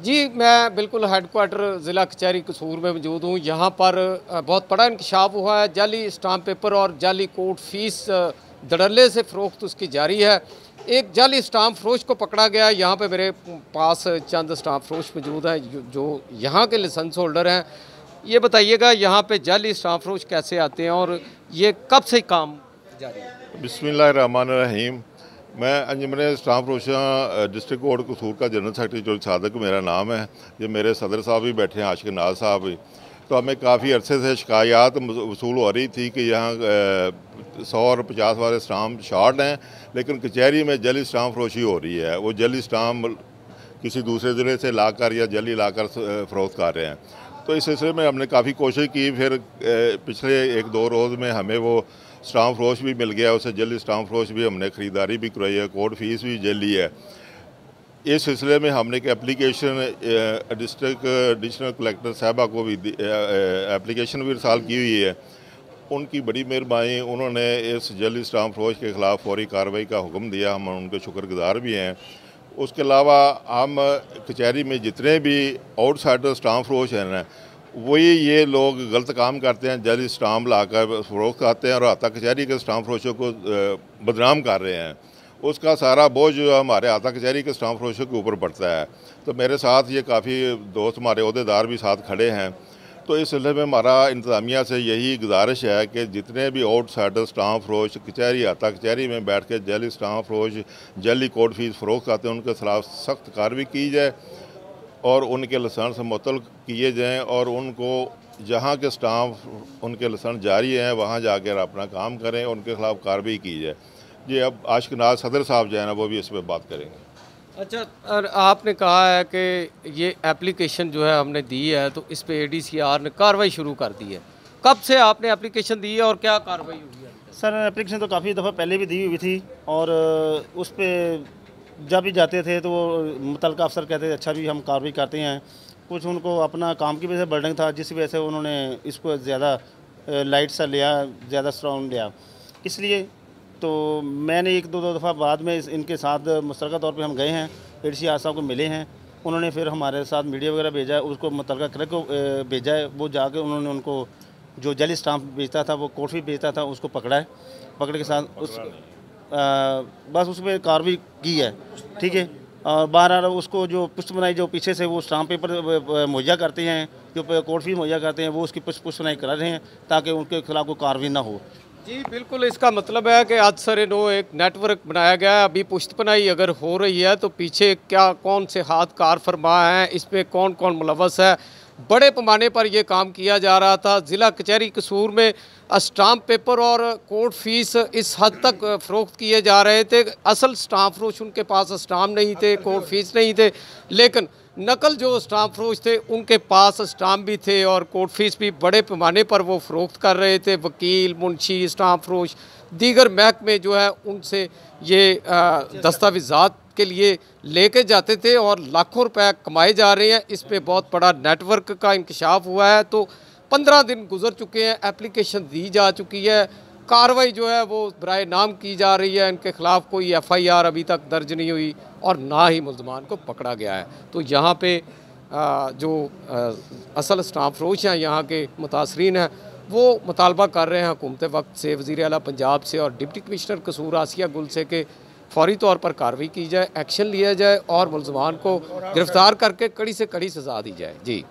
जी, मैं बिल्कुल हेडक्वार्टर ज़िला कचहरी कसूर में मौजूद हूँ। यहाँ पर बहुत बड़ा इंकशाफ हुआ है। जाली स्टाम्प पेपर और जाली कोर्ट फ़ीस धड़ल्ले से फ़रोख्त उसकी जारी है। एक जाली स्टाम्प फरोश को पकड़ा गया। यहाँ पे मेरे पास चंद स्टाम्प फरोश मौजूद हैं, जो- यहाँ के लाइसेंस होल्डर हैं। ये बताइएगा, यहाँ पे जाली स्टाम्प फरोश कैसे आते हैं और ये कब से काम जारी है? बिस्मिल्लाहिर्रहमानिर्रहीम। मैं अंजमन स्टाफ रोशा डिस्ट्रिक्ट कोर्ट कसूर का जनरल सेक्रेटरी जो सादक मेरा नाम है, ये मेरे सदर साहब भी बैठे हैं, आशिक नाज साहब भी। तो हमें काफ़ी अरसे से शिकायत वसूल हो रही थी कि यहाँ सौ और पचास वाले स्टाम्प शार्ट हैं, लेकिन कचहरी में जली स्टाम्प फरोशी हो रही है। वो जली स्टाम्प किसी दूसरे ज़िले से लाकर या जली लाकर फ़रोख्त कर रहे हैं। तो इस सिलसिले में हमने काफ़ी कोशिश की, फिर पिछले एक दो रोज़ में हमें वो स्टाम्प फरोश भी मिल गया उससे जल्दी स्टाम्प फरोश भी हमने ख़रीदारी भी करवाई है, कोर्ट फ़ीस भी जल्दी है। इस सिलसिले में हमने एक एप्लीकेशन डिस्ट्रिक्ट एडिशनल कलेक्टर साहबा को भी एप्लीकेशन भी रसाल की हुई है। उनकी बड़ी मेहरबानी, उन्होंने इस जली स्टाम्प फरोश के ख़िलाफ़ फौरी कार्रवाई का हुक्म दिया, हम उनके शुक्रगुजार भी हैं। उसके अलावा हम कचहरी में जितने भी आउटसाइडर स्टाम्प फरोश हैं ना वही ये लोग गलत काम करते हैं, जली स्टाम्प लाकर फरोख आते हैं और आता कचहरी के स्टाम्प फरोशों को बदनाम कर रहे हैं। उसका सारा बोझ जो हमारे आता कचहरी के स्टाम्प फरोशों के ऊपर पड़ता है। तो मेरे साथ ये काफ़ी दोस्त हमारे अहदेदार भी साथ खड़े हैं। तो इस सिलसिले में हमारा इंतज़ामिया से यही गुजारिश है कि जितने भी आउटसाइडर स्टाम्प फरोश, कचहरी आता कचहरी में बैठ के जली स्टाम्प फरोश, जली कोर्ट फ़ीस फरोख आते हैं, उनके खिलाफ सख्त कार्रवाई की जाए। और उनके लाइसेंस मुतल किए जाएँ और उनको जहाँ के स्टाफ उनके लाइसेंस जारी हैं वहाँ जाकर अपना काम करें उनके खिलाफ कार्रवाई की जाए। जी अब आशिक नाज सदर साहब जो है ना वो भी इस पर बात करेंगे। अच्छा और आपने कहा है कि ये एप्लीकेशन जो है हमने दी है तो इस पे एडीसीआर ने कार्रवाई शुरू कर दी है। कब से आपने एप्लीकेशन दी है और क्या कार्रवाई हुई है? सर एप्लीकेशन तो काफ़ी दफ़ा पहले भी दी हुई थी और उस पर जब भी जाते थे तो वो मुतल अफसर कहते थे अच्छा भी हम कार्रवाई करते हैं। कुछ उनको अपना काम की वजह से बर्डन था, जिस वजह से उन्होंने इसको ज़्यादा लाइट सा लिया, ज़्यादा स्ट्रॉन्ग लिया। इसलिए तो मैंने एक दो दो दफ़ा बाद में इनके साथ मुश्तरका तौर पर हम गए हैं ए सी साहब को मिले हैं। उन्होंने फिर हमारे साथ मीडिया वगैरह भेजा है उसको मुतल क्लर्क को भेजा है। वो जाके उन्होंने उनको जो जली स्टाम्प बेचता था, वो कोर्ट भी बेचता था, उसको पकड़ा है। पकड़ के साथ उस बस उस पर कार्रवाई की है, ठीक है? और बार उसको जो पुष्ट बनाई जो पीछे से वो स्टाम्प पेपर मुहैया करते हैं, जो कोर्ट फ़ी मुहैया करते हैं, वो उसकी पुष्ट बनाई करा रहे हैं, ताकि उनके खिलाफ कोई कार्रवाई ना हो। जी, बिल्कुल, इसका मतलब है कि आज सर नो एक नेटवर्क बनाया गया है। अभी पुश्तपनाई अगर हो रही है तो पीछे क्या, कौन से हाथ कार फरमा है, इस पर कौन कौन मुलवस है? बड़े पैमाने पर यह काम किया जा रहा था। ज़िला कचहरी कसूर में स्टाम्प पेपर और कोर्ट फ़ीस इस हद तक फ़रोख्त किए जा रहे थे। असल स्टाम्प फरोश उनके पास स्टाम्प नहीं थे, कोर्ट फ़ीस नहीं थे। लेकिन नकल जो स्टाम्प फरोश थे, उनके पास स्टाम्प भी थे और कोर्ट फ़ीस भी बड़े पैमाने पर वो फ़रोख्त कर रहे थे। वकील, मुंशी स्टाम्प फरोश, दीगर महकमे जो है, उनसे ये दस्तावेज़ात के लिए लेके जाते थे और लाखों रुपए कमाए जा रहे हैं। इस पे बहुत बड़ा नेटवर्क का इंकशाफ हुआ है। तो पंद्रह दिन गुजर चुके हैं, एप्लीकेशन दी जा चुकी है। कार्रवाई जो है वो बरए नाम की जा रही है। इनके खिलाफ कोई एफ़ आई आर अभी तक दर्ज नहीं हुई और ना ही मुलजमान को पकड़ा गया है। तो यहाँ पे जो असल स्टाफ फरोश हैं, यहाँ के मुतासरीन हैं, वो मुतालबा कर रहे हैं हुकूमत वक्त से वज़ी अला पंजाब से और डिप्टी कमिश्नर कसूर आसिया गुल से के फौरी तौर पर कार्रवाई की जाए, एक्शन लिया जाए और मुलजमान को गिरफ़्तार करके कड़ी से कड़ी सज़ा दी जाए। जी।